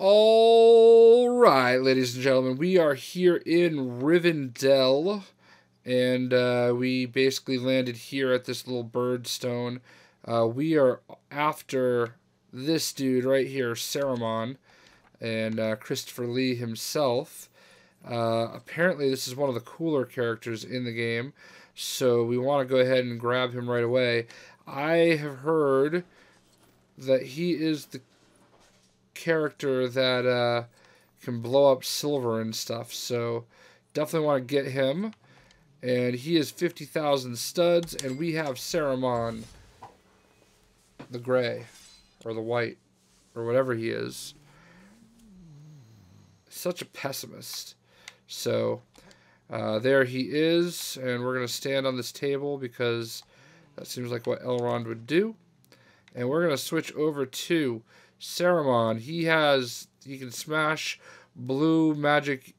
All right, ladies and gentlemen, we are here in Rivendell, and uh, we basically landed here at this little birdstone. Uh, we are after this dude right here, Saruman, and uh, Christopher Lee himself. Uh, apparently, this is one of the cooler characters in the game, so we want to go ahead and grab him right away. I have heard that he is the character that uh, can blow up silver and stuff. So definitely want to get him. And he is 50,000 studs. And we have Saruman, the gray, or the white, or whatever he is. Such a pessimist. So uh, there he is. And we're going to stand on this table because that seems like what Elrond would do. And we're going to switch over to Saruman, he has he can smash blue magic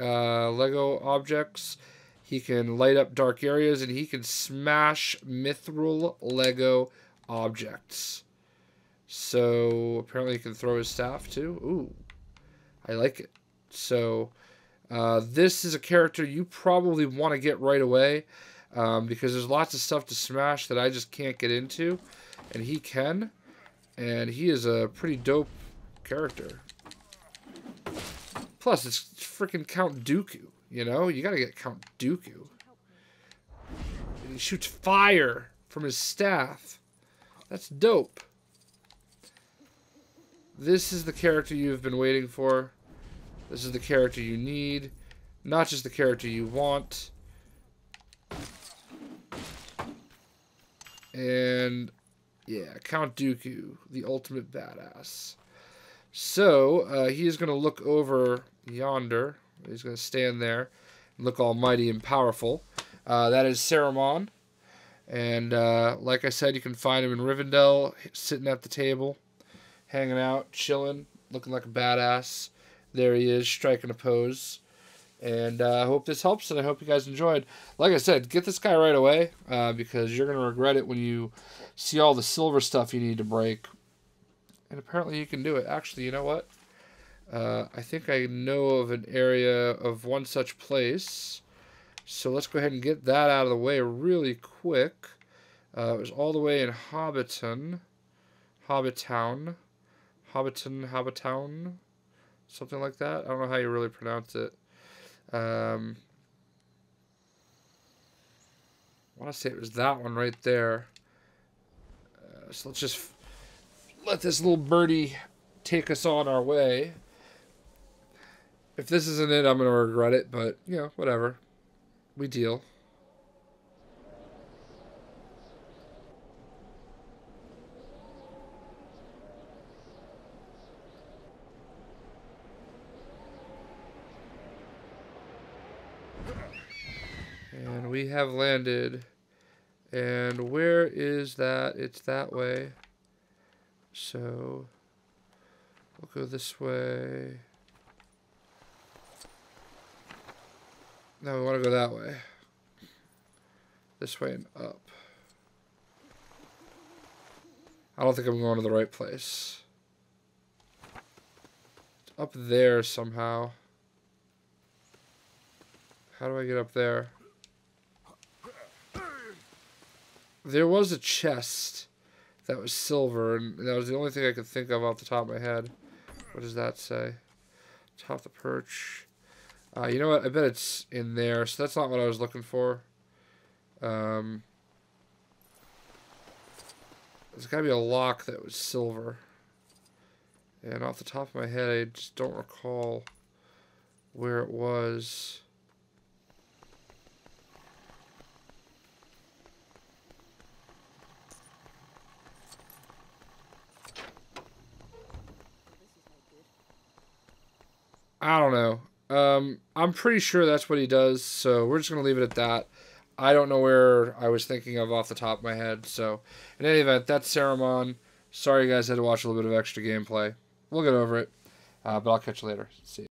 uh, Lego objects. He can light up dark areas, and he can smash mithril Lego objects. So apparently, he can throw his staff too. Ooh, I like it. So uh, this is a character you probably want to get right away um, because there's lots of stuff to smash that I just can't get into, and he can. And he is a pretty dope character. Plus, it's freaking Count Dooku, you know? You gotta get Count Dooku. He shoots fire from his staff. That's dope. This is the character you've been waiting for. This is the character you need. Not just the character you want. And yeah, Count Dooku, the ultimate badass. So, uh, he is going to look over yonder. He's going to stand there and look almighty and powerful. Uh, that is Saruman. And uh, like I said, you can find him in Rivendell, sitting at the table, hanging out, chilling, looking like a badass. There he is, striking a pose. And uh, I hope this helps, and I hope you guys enjoyed. Like I said, get this guy right away uh, because you're going to regret it when you see all the silver stuff you need to break. And apparently you can do it. Actually, you know what? Uh, I think I know of an area of one such place. So let's go ahead and get that out of the way really quick. Uh, it was all the way in Hobbiton. Hobbitown. Hobbiton, Hobbitown. Something like that. I don't know how you really pronounce it. Um, I want to say it was that one right there. Uh, so let's just let this little birdie take us on our way. If this isn't it, I'm going to regret it, but, you know, whatever. We deal. And we have landed. And where is that? It's that way. So we'll go this way. No, we want to go that way. This way and up. I don't think I'm going to the right place. It's up there somehow. How do I get up there? There was a chest that was silver, and that was the only thing I could think of off the top of my head. What does that say? Top the perch. Uh, you know what? I bet it's in there. So that's not what I was looking for. Um, there's got to be a lock that was silver. And off the top of my head, I just don't recall where it was. I don't know. Um, I'm pretty sure that's what he does, so we're just going to leave it at that. I don't know where I was thinking of off the top of my head, so in any event, that's Saruman. Sorry you guys had to watch a little bit of extra gameplay. We'll get over it, uh, but I'll catch you later. See you.